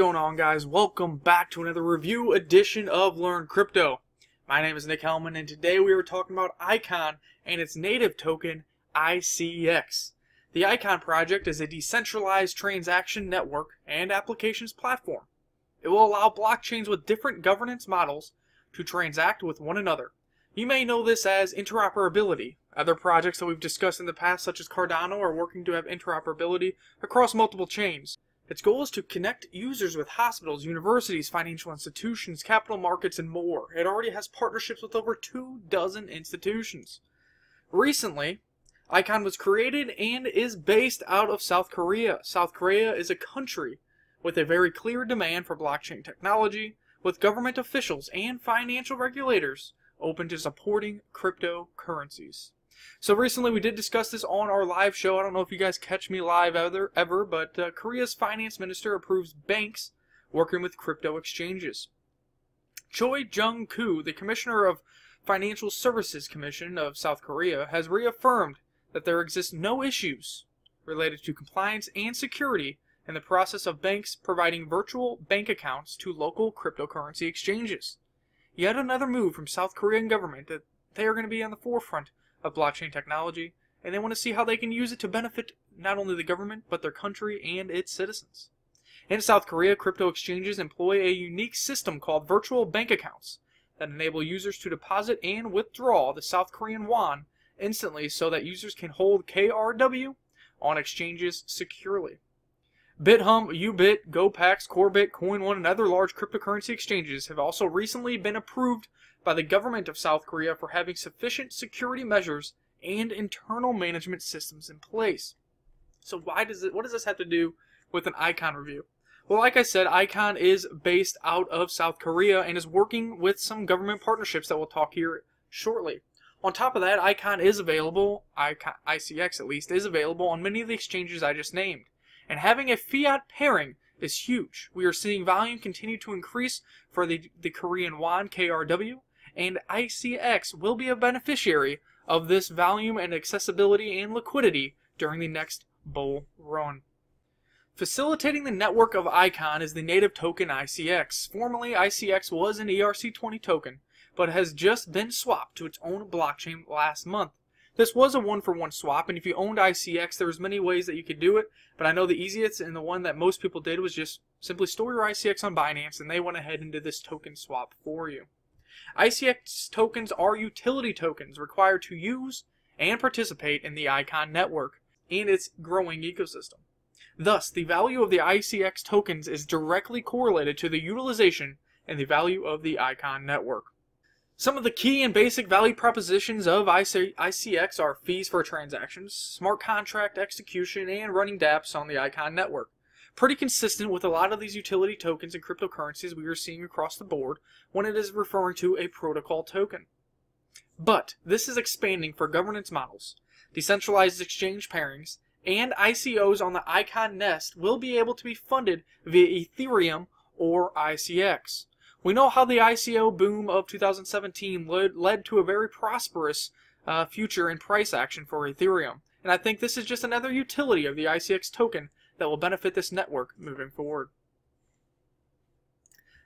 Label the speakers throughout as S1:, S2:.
S1: Going on guys? Welcome back to another review edition of Learn Crypto. My name is Nick Hellmann and today we are talking about Icon and its native token ICX. The Icon project is a decentralized transaction network and applications platform. It will allow blockchains with different governance models to transact with one another. You may know this as interoperability. Other projects that we've discussed in the past, such as Cardano, are working to have interoperability across multiple chains. Its goal is to connect users with hospitals, universities, financial institutions, capital markets, and more. It already has partnerships with over two dozen institutions. Recently, Icon was created and is based out of South Korea. South Korea is a country with a very clear demand for blockchain technology, with government officials and financial regulators open to supporting cryptocurrencies. So recently we did discuss this on our live show. I don't know if you guys catch me live ever, ever but uh, Korea's finance minister approves banks working with crypto exchanges. Choi Jong-ku, the commissioner of Financial Services Commission of South Korea, has reaffirmed that there exist no issues related to compliance and security in the process of banks providing virtual bank accounts to local cryptocurrency exchanges. Yet another move from South Korean government that they are going to be on the forefront of blockchain technology, and they want to see how they can use it to benefit not only the government, but their country and its citizens. In South Korea, crypto exchanges employ a unique system called virtual bank accounts that enable users to deposit and withdraw the South Korean won instantly so that users can hold KRW on exchanges securely. Bithumb, Upbit, GoPax, Korbit, CoinOne, and other large cryptocurrency exchanges have also recently been approved by the government of South Korea for having sufficient security measures and internal management systems in place. So why does it what does this have to do with an icon review? Well, like I said, Icon is based out of South Korea and is working with some government partnerships that we'll talk here shortly. On top of that, Icon is available, Icon, ICX at least, is available on many of the exchanges I just named. And having a fiat pairing is huge. We are seeing volume continue to increase for the, the Korean won KRW, and ICX will be a beneficiary of this volume and accessibility and liquidity during the next bull run. Facilitating the network of ICON is the native token ICX. Formerly, ICX was an ERC20 token, but has just been swapped to its own blockchain last month. This was a one-for-one swap, and if you owned ICX, there was many ways that you could do it, but I know the easiest and the one that most people did was just simply store your ICX on Binance, and they went ahead and did this token swap for you. ICX tokens are utility tokens required to use and participate in the ICON network and its growing ecosystem. Thus, the value of the ICX tokens is directly correlated to the utilization and the value of the ICON network. Some of the key and basic value propositions of ICX are fees for transactions, smart contract execution, and running dApps on the ICON network pretty consistent with a lot of these utility tokens and cryptocurrencies we are seeing across the board when it is referring to a protocol token. But this is expanding for governance models, decentralized exchange pairings, and ICOs on the Icon Nest will be able to be funded via Ethereum or ICX. We know how the ICO boom of 2017 led, to a very prosperous uh, future in price action for Ethereum. And I think this is just another utility of the ICX token that will benefit this network moving forward.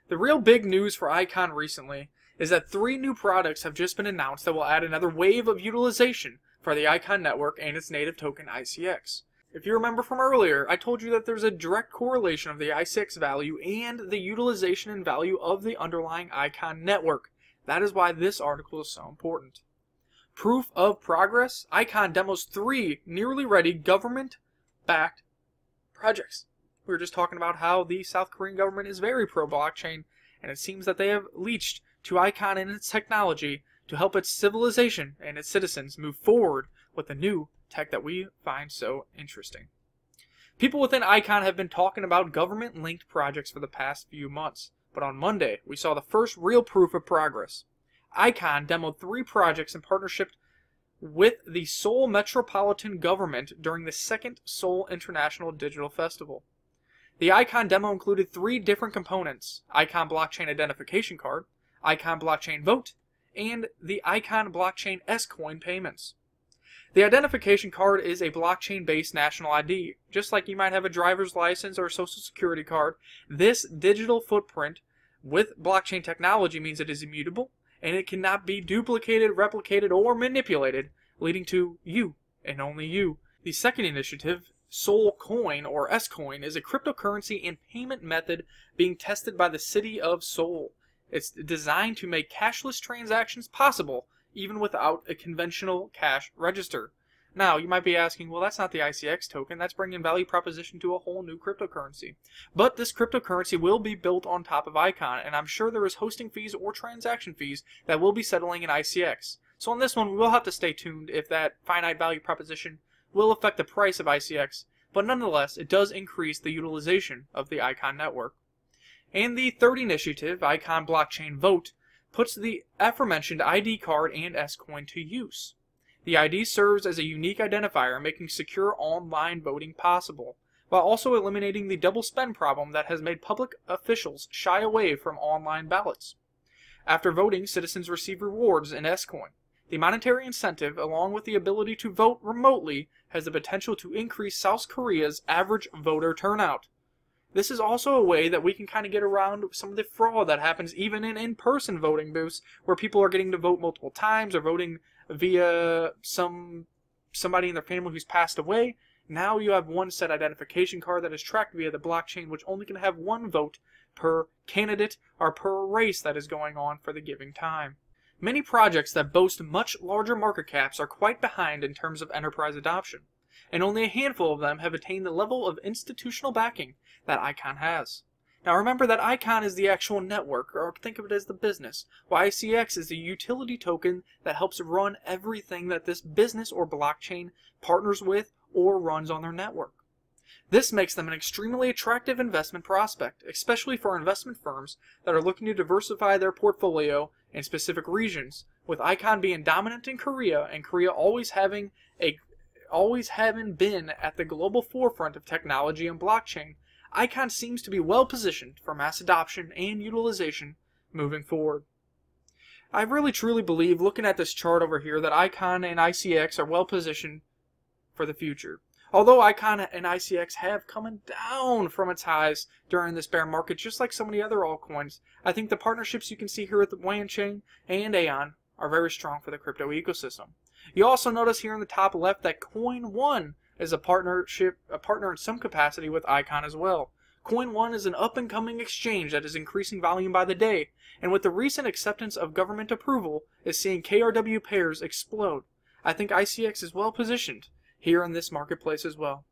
S1: The real big news for Icon recently is that three new products have just been announced that will add another wave of utilization for the Icon network and its native token ICX. If you remember from earlier, I told you that there's a direct correlation of the ICX value and the utilization and value of the underlying Icon network. That is why this article is so important. Proof of progress, Icon demos three nearly ready government-backed projects. We were just talking about how the South Korean government is very pro blockchain, and it seems that they have leached to ICON and its technology to help its civilization and its citizens move forward with the new tech that we find so interesting. People within ICON have been talking about government linked projects for the past few months, but on Monday we saw the first real proof of progress. ICON demoed three projects in partnership with the Seoul Metropolitan Government during the second Seoul International Digital Festival. The Icon demo included three different components Icon Blockchain Identification Card, Icon Blockchain Vote, and the Icon Blockchain S Coin payments. The identification card is a blockchain based national ID. Just like you might have a driver's license or a social security card, this digital footprint with blockchain technology means it is immutable and it cannot be duplicated, replicated, or manipulated, leading to you and only you. The second initiative, Seoul Coin or S Coin, is a cryptocurrency and payment method being tested by the city of Seoul. It's designed to make cashless transactions possible even without a conventional cash register. Now, you might be asking, well, that's not the ICX token. That's bringing value proposition to a whole new cryptocurrency. But this cryptocurrency will be built on top of Icon, and I'm sure there is hosting fees or transaction fees that will be settling in ICX. So on this one, we will have to stay tuned if that finite value proposition will affect the price of ICX, but nonetheless, it does increase the utilization of the Icon network. And the third initiative, Icon Blockchain Vote, puts the aforementioned ID card and S-Coin to use. The ID serves as a unique identifier, making secure online voting possible, while also eliminating the double spend problem that has made public officials shy away from online ballots. After voting, citizens receive rewards in S-Coin. The monetary incentive, along with the ability to vote remotely, has the potential to increase South Korea's average voter turnout. This is also a way that we can kind of get around some of the fraud that happens even in in-person voting booths where people are getting to vote multiple times or voting via some somebody in their family who's passed away. Now you have one set identification card that is tracked via the blockchain which only can have one vote per candidate or per race that is going on for the giving time. Many projects that boast much larger market caps are quite behind in terms of enterprise adoption and only a handful of them have attained the level of institutional backing that ICON has. Now remember that ICON is the actual network, or think of it as the business, while ICX is the utility token that helps run everything that this business or blockchain partners with or runs on their network. This makes them an extremely attractive investment prospect, especially for investment firms that are looking to diversify their portfolio in specific regions, with ICON being dominant in Korea and Korea always having a always having been at the global forefront of technology and blockchain, ICON seems to be well positioned for mass adoption and utilization moving forward. I really truly believe, looking at this chart over here, that ICON and ICX are well positioned for the future. Although ICON and ICX have come down from its highs during this bear market, just like so many other altcoins, I think the partnerships you can see here with Wanchain and Aion are very strong for the crypto ecosystem. You also notice here in the top left that Coin One is a partnership, a partner in some capacity with Icon as well. Coin One is an up and coming exchange that is increasing volume by the day, and with the recent acceptance of government approval, is seeing KRW pairs explode. I think ICX is well positioned here in this marketplace as well.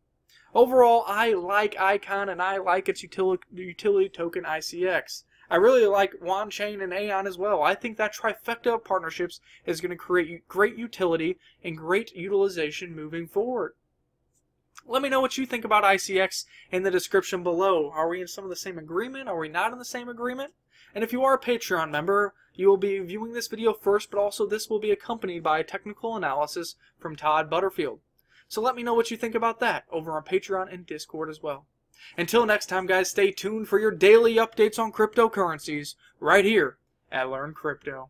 S1: Overall, I like Icon and I like its utility, utility token ICX. I really like Wanchain and Aion as well. I think that trifecta of partnerships is going to create great utility and great utilization moving forward. Let me know what you think about ICX in the description below. Are we in some of the same agreement? Are we not in the same agreement? And if you are a Patreon member, you will be viewing this video first, but also this will be accompanied by a technical analysis from Todd Butterfield. So let me know what you think about that over on Patreon and Discord as well. Until next time, guys, stay tuned for your daily updates on cryptocurrencies right here at Learn Crypto.